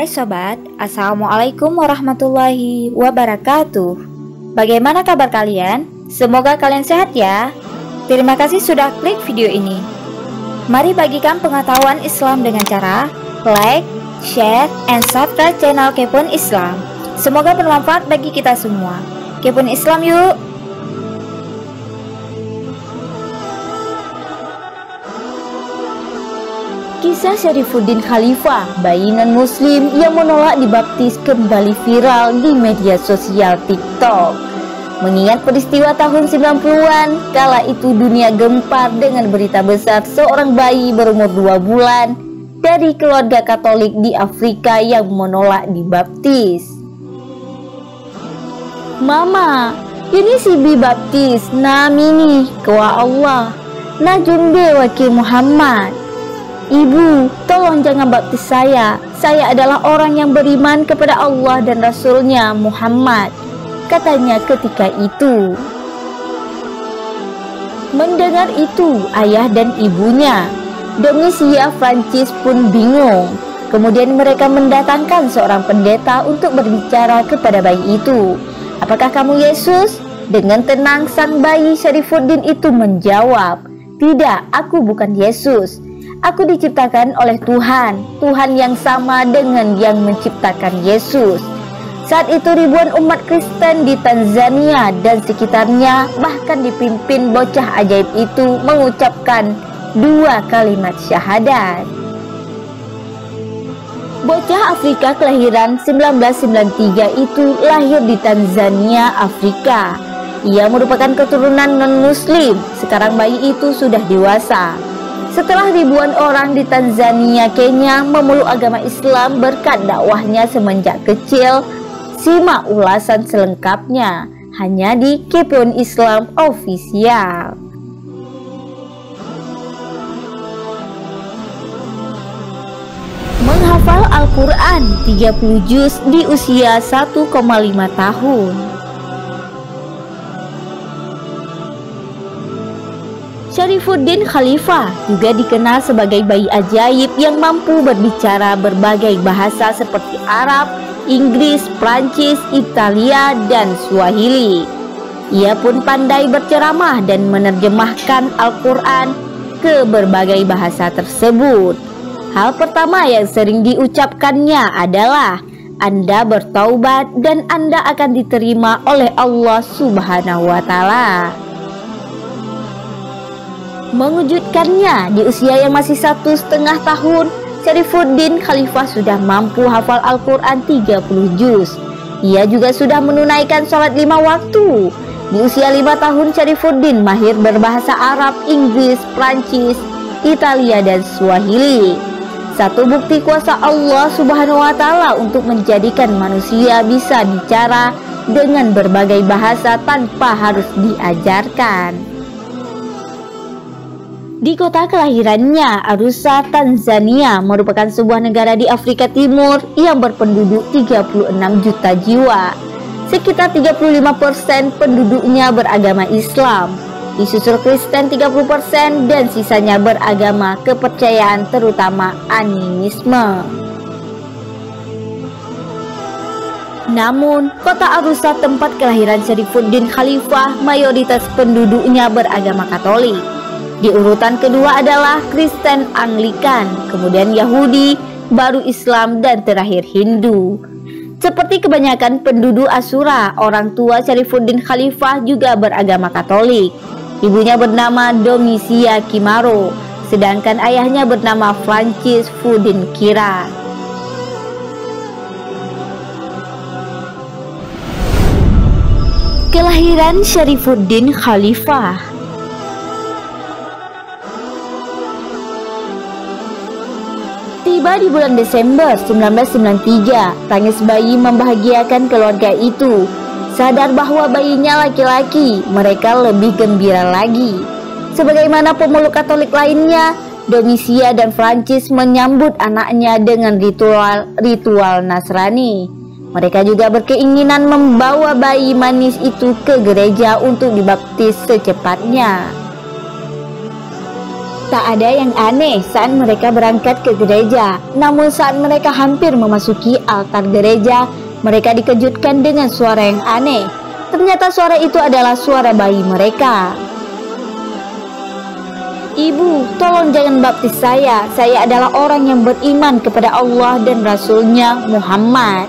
Hai sobat, Assalamualaikum warahmatullahi wabarakatuh. Bagaimana kabar kalian? Semoga kalian sehat ya. Terima kasih sudah klik video ini. Mari bagikan pengetahuan Islam dengan cara Like, share, and subscribe channel Kepun Islam. Semoga bermanfaat bagi kita semua. Kepun Islam yuk Kisah Syarifuddin Khalifah, bayi non-muslim yang menolak dibaptis kembali viral di media sosial TikTok. Mengingat peristiwa tahun 90-an, kala itu dunia gempar dengan berita besar seorang bayi berumur 2 bulan dari keluarga Katolik di Afrika yang menolak dibaptis. Mama, ini si bi baptis, namini kewa Allah, na jumbe wakil Muhammad. Ibu, tolong jangan baptis saya. Saya adalah orang yang beriman kepada Allah dan Rasulnya Muhammad. Katanya ketika itu. Mendengar itu, ayah dan ibunya, Domisia Francis pun bingung. Kemudian mereka mendatangkan seorang pendeta untuk berbicara kepada bayi itu. Apakah kamu Yesus? Dengan tenang sang bayi Syarifuddin itu menjawab, Tidak, aku bukan Yesus. Aku diciptakan oleh Tuhan, Tuhan yang sama dengan yang menciptakan Yesus. Saat itu ribuan umat Kristen di Tanzania dan sekitarnya bahkan dipimpin bocah ajaib itu mengucapkan dua kalimat syahadat. Bocah Afrika kelahiran 1993 itu lahir di Tanzania, Afrika. Ia merupakan keturunan non-muslim, sekarang bayi itu sudah dewasa. Setelah ribuan orang di Tanzania, Kenya memeluk agama Islam berkat dakwahnya semenjak kecil, simak ulasan selengkapnya hanya di Kepun Islam Official. Menghafal Al-Quran 30 juz di usia 1,5 tahun. Syarifuddin Khalifah juga dikenal sebagai bayi ajaib yang mampu berbicara berbagai bahasa seperti Arab, Inggris, Prancis, Italia, dan Swahili. Ia pun pandai berceramah dan menerjemahkan Al-Quran ke berbagai bahasa tersebut. Hal pertama yang sering diucapkannya adalah Anda bertaubat dan Anda akan diterima oleh Allah Subhanahu wa taala. Mengejutkannya, di usia yang masih satu setengah tahun, Syarifuddin Khalifah sudah mampu hafal Al-Quran 30 juz. Ia juga sudah menunaikan sholat lima waktu. Di usia lima tahun, Syarifuddin mahir berbahasa Arab, Inggris, Prancis, Italia, dan Swahili. Satu bukti kuasa Allah Subhanahu wa Ta'ala untuk menjadikan manusia bisa bicara dengan berbagai bahasa tanpa harus diajarkan. Di kota kelahirannya, Arusha, Tanzania merupakan sebuah negara di Afrika Timur yang berpenduduk 36 juta jiwa. Sekitar 35% penduduknya beragama Islam, disusul Kristen 30% dan sisanya beragama kepercayaan terutama animisme. Namun, kota Arusha tempat kelahiran Syarifuddin Khalifah mayoritas penduduknya beragama Katolik. Di urutan kedua adalah Kristen Anglikan, kemudian Yahudi, baru Islam, dan terakhir Hindu. Seperti kebanyakan penduduk Asura, orang tua Syarifuddin Khalifah juga beragama Katolik. Ibunya bernama Domisia Kimaro, sedangkan ayahnya bernama Francis Fudin Kira. Kelahiran Syarifuddin Khalifah Tiba di bulan Desember 1993, tangis bayi membahagiakan keluarga itu. Sadar bahwa bayinya laki-laki, mereka lebih gembira lagi. Sebagaimana pemeluk Katolik lainnya, Domisia dan Francis menyambut anaknya dengan ritual-ritual Nasrani. Mereka juga berkeinginan membawa bayi manis itu ke gereja untuk dibaptis secepatnya. Tak ada yang aneh saat mereka berangkat ke gereja. Namun saat mereka hampir memasuki altar gereja, mereka dikejutkan dengan suara yang aneh. Ternyata suara itu adalah suara bayi mereka. Ibu, tolong jangan baptis saya. Saya adalah orang yang beriman kepada Allah dan Rasulnya Muhammad.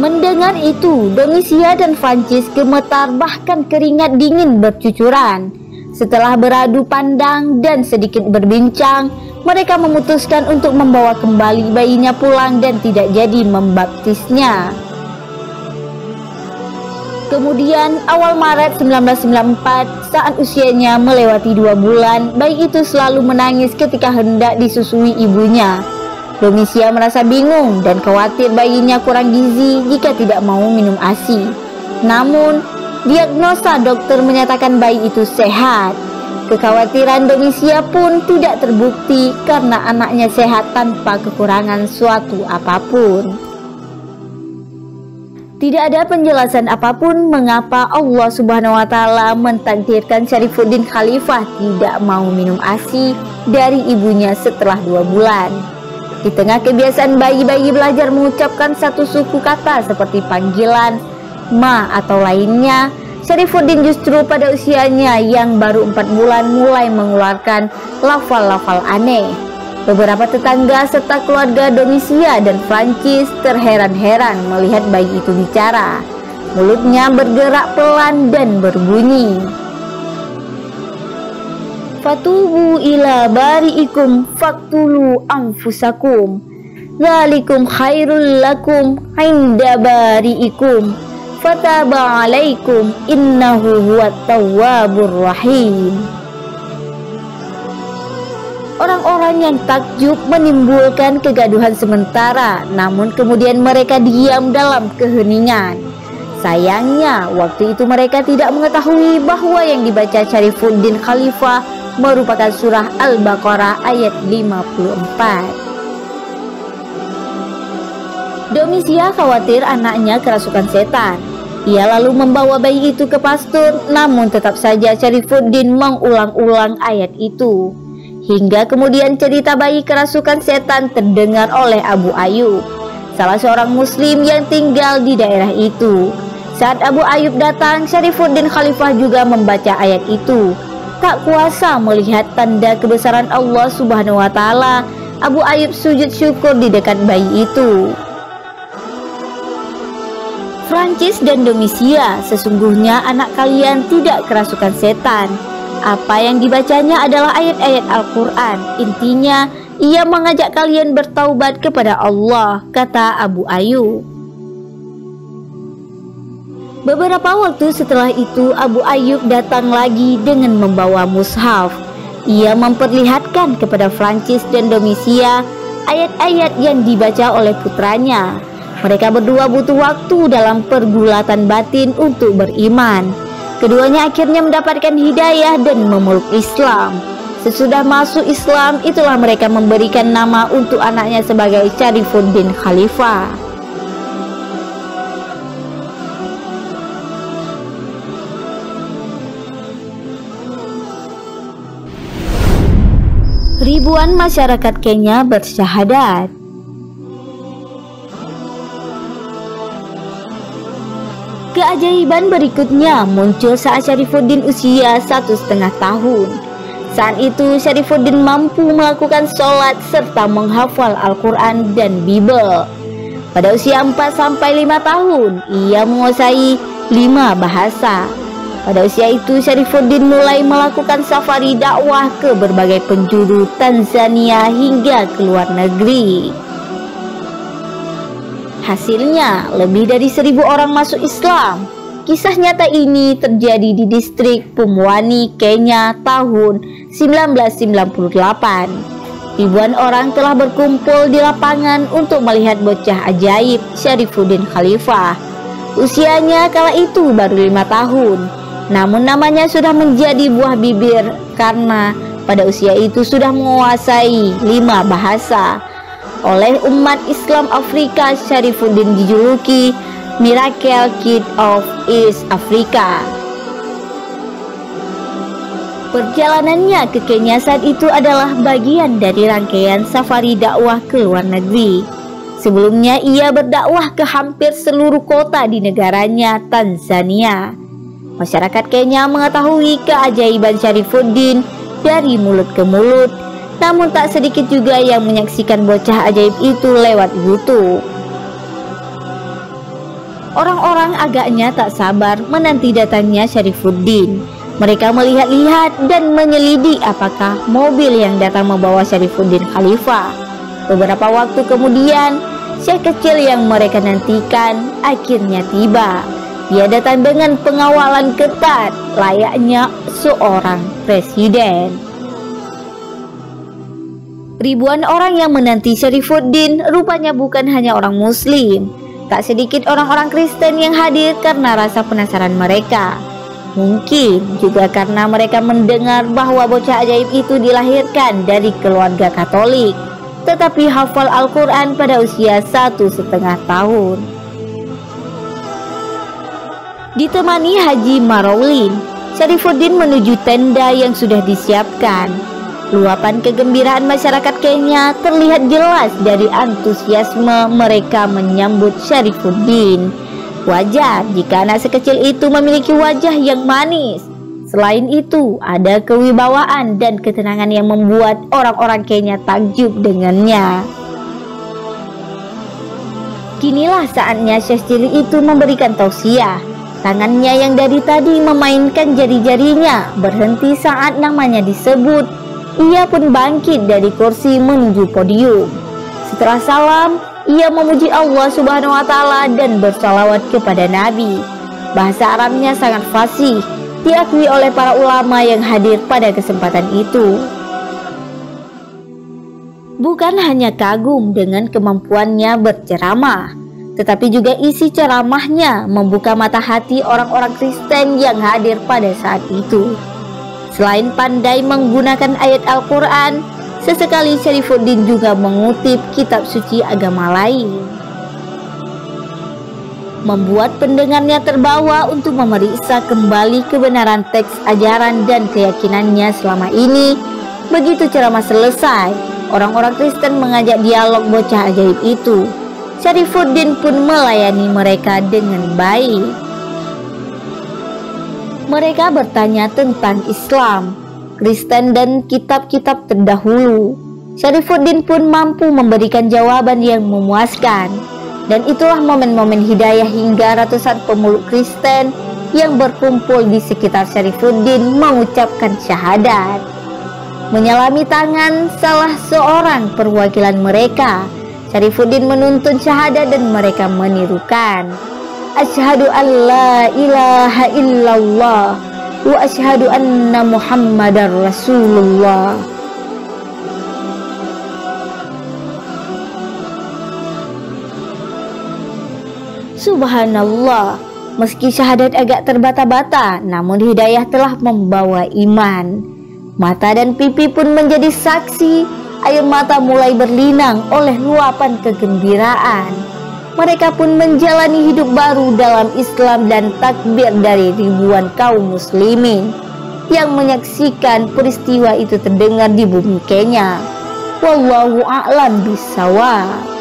Mendengar itu, Domisia dan Francis gemetar bahkan keringat dingin bercucuran. Setelah beradu pandang dan sedikit berbincang, mereka memutuskan untuk membawa kembali bayinya pulang dan tidak jadi membaptisnya. Kemudian awal Maret 1994 saat usianya melewati dua bulan, bayi itu selalu menangis ketika hendak disusui ibunya. Domisia merasa bingung dan khawatir bayinya kurang gizi jika tidak mau minum ASI. Namun, diagnosa dokter menyatakan bayi itu sehat. Kekhawatiran Domisia pun tidak terbukti karena anaknya sehat tanpa kekurangan suatu apa pun. Tidak ada penjelasan apa pun mengapa Allah Subhanahu wa taala mentakdirkan Syarifuddin Khalifah tidak mau minum ASI dari ibunya setelah dua bulan. Di tengah kebiasaan bayi-bayi belajar mengucapkan satu suku kata seperti panggilan, ma atau lainnya, Syarifuddin justru pada usianya yang baru empat bulan mulai mengeluarkan lafal-lafal aneh. Beberapa tetangga serta keluarga Domisia dan Francis terheran-heran melihat bayi itu bicara. Mulutnya bergerak pelan dan berbunyi. Fatubu ila bari'ikum faktulu anfusakum. Zalikum khairul lakum inda bari'ikum. Fataba alaikum innahu huwat tawwabur rahim. Orang-orang yang takjub menimbulkan kegaduhan sementara, namun kemudian mereka diam dalam keheningan. Sayangnya, waktu itu mereka tidak mengetahui bahwa yang dibaca Syarifuddin Khalifah merupakan surah Al-Baqarah ayat 54. Domisia khawatir anaknya kerasukan setan. Ia lalu membawa bayi itu ke pastur, namun tetap saja Syarifuddin mengulang-ulang ayat itu. Hingga kemudian cerita bayi kerasukan setan terdengar oleh Abu Ayub, salah seorang muslim yang tinggal di daerah itu. Saat Abu Ayub datang, Syarifuddin Khalifah juga membaca ayat itu. Tak kuasa melihat tanda kebesaran Allah Subhanahu wa taala, Abu Ayub sujud syukur di dekat bayi itu. Francis dan Domisia, sesungguhnya anak kalian tidak kerasukan setan. Apa yang dibacanya adalah ayat-ayat Al-Quran. Intinya, ia mengajak kalian bertaubat kepada Allah, kata Abu Ayyub. Beberapa waktu setelah itu, Abu Ayyub datang lagi dengan membawa mushaf. Ia memperlihatkan kepada Francis dan Domisia ayat-ayat yang dibaca oleh putranya. Mereka berdua butuh waktu dalam pergulatan batin untuk beriman. Keduanya akhirnya mendapatkan hidayah dan memeluk Islam. Sesudah masuk Islam, itulah mereka memberikan nama untuk anaknya sebagai Syarifuddin Khalifah. Ribuan masyarakat Kenya bersyahadat. Keajaiban berikutnya muncul saat Syarifuddin usia satu setengah tahun. Saat itu Syarifuddin mampu melakukan sholat serta menghafal Al-Quran dan Bible. Pada usia 4 sampai 5 tahun, ia menguasai 5 bahasa. Pada usia itu Syarifuddin mulai melakukan safari dakwah ke berbagai penjuru Tanzania hingga ke luar negeri. Hasilnya, lebih dari seribu orang masuk Islam. Kisah nyata ini terjadi di distrik Pumwani, Kenya tahun 1998. Ribuan orang telah berkumpul di lapangan untuk melihat bocah ajaib Syarifuddin Khalifah. Usianya kala itu baru lima tahun, namun namanya sudah menjadi buah bibir karena pada usia itu sudah menguasai lima bahasa oleh umat Islam Afrika Syarifuddin dijuluki Miracle Kid of East Africa. Perjalanannya ke Kenya saat itu adalah bagian dari rangkaian safari dakwah ke luar negeri. Sebelumnya ia berdakwah ke hampir seluruh kota di negaranya Tanzania. Masyarakat Kenya mengetahui keajaiban Syarifuddin dari mulut ke mulut, namun tak sedikit juga yang menyaksikan bocah ajaib itu lewat YouTube. Orang-orang agaknya tak sabar menanti datangnya Syarifuddin mereka melihat-lihat dan menyelidik apakah mobil yang datang membawa Syarifuddin Khalifah. Beberapa waktu kemudian, Syekh kecil yang mereka nantikan akhirnya tiba. Dia datang dengan pengawalan ketat layaknya seorang presiden. Ribuan orang yang menanti Syarifuddin rupanya bukan hanya orang muslim. Tak sedikit orang-orang Kristen yang hadir karena rasa penasaran mereka. Mungkin juga karena mereka mendengar bahwa bocah ajaib itu dilahirkan dari keluarga Katolik, tetapi hafal Al-Quran pada usia satu setengah tahun. Ditemani Haji Marolin, Syarifuddin menuju tenda yang sudah disiapkan. Luapan kegembiraan masyarakat Kenya terlihat jelas dari antusiasme mereka menyambut Syarifuddin Wajar jika anak sekecil itu memiliki wajah yang manis. Selain itu, ada kewibawaan dan ketenangan yang membuat orang-orang Kenya takjub dengannya. Kinilah saatnya Syekh itu memberikan tausiah. Tangannya yang dari tadi memainkan jari-jarinya berhenti saat namanya disebut. Ia pun bangkit dari kursi menuju podium. Setelah salam, ia memuji Allah Subhanahu wa taala dan bersalawat kepada Nabi. Bahasa Arabnya sangat fasih, diakui oleh para ulama yang hadir pada kesempatan itu. Bukan hanya kagum dengan kemampuannya berceramah, tetapi juga isi ceramahnya membuka mata hati orang-orang Kristen yang hadir pada saat itu. Selain pandai menggunakan ayat Al-Quran, Sesekali Syarifuddin juga mengutip kitab suci agama lain membuat pendengarnya terbawa untuk memeriksa kembali kebenaran teks ajaran dan keyakinannya selama ini. Begitu ceramah selesai, orang-orang Kristen mengajak dialog bocah ajaib itu. Syarifuddin pun melayani mereka dengan baik. Mereka bertanya tentang Islam, Kristen dan kitab-kitab terdahulu. Syarifuddin pun mampu memberikan jawaban yang memuaskan. Dan itulah momen-momen hidayah hingga ratusan pemeluk Kristen yang berkumpul di sekitar Syarifuddin mengucapkan syahadat. Menyalami tangan salah seorang perwakilan mereka, Syarifuddin menuntun syahadat dan mereka menirukan. Asyhadu an la ilaha illallah wa asyhadu anna muhammadar rasulullah. Subhanallah, meski syahadat agak terbata-bata, namun hidayah telah membawa iman. Mata dan pipi pun menjadi saksi, air mata mulai berlinang oleh luapan kegembiraan mereka pun menjalani hidup baru dalam Islam dan takbir dari ribuan kaum muslimin yang menyaksikan peristiwa itu terdengar di bumi Kenya. Wallahu a'lam bisawab.